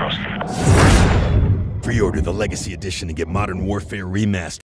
Frosty. Pre-order the Legacy Edition and get Modern Warfare Remastered.